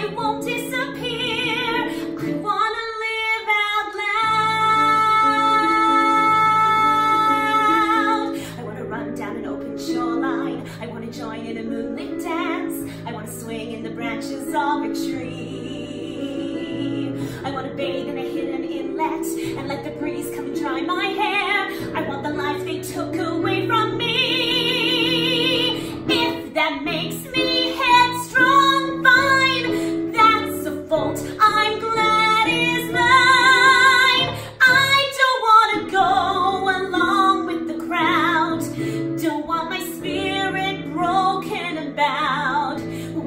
I won't disappear. I wanna live out loud. I wanna run down an open shoreline. I wanna join in a moonlit dance. I wanna swing in the branches of a tree. I wanna bathe in a hidden inlet and let the breeze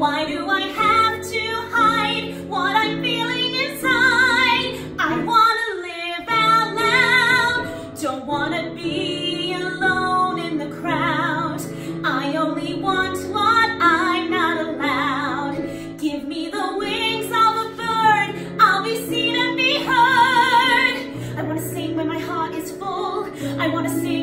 Why do I have to hide what I'm feeling inside? I wanna live out loud, don't wanna be alone in the crowd. I only want what I'm not allowed. Give me the wings of a bird, I'll be seen and be heard. I wanna sing when my heart is full, I wanna sing